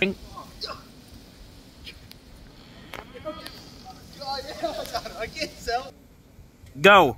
Bing. Go!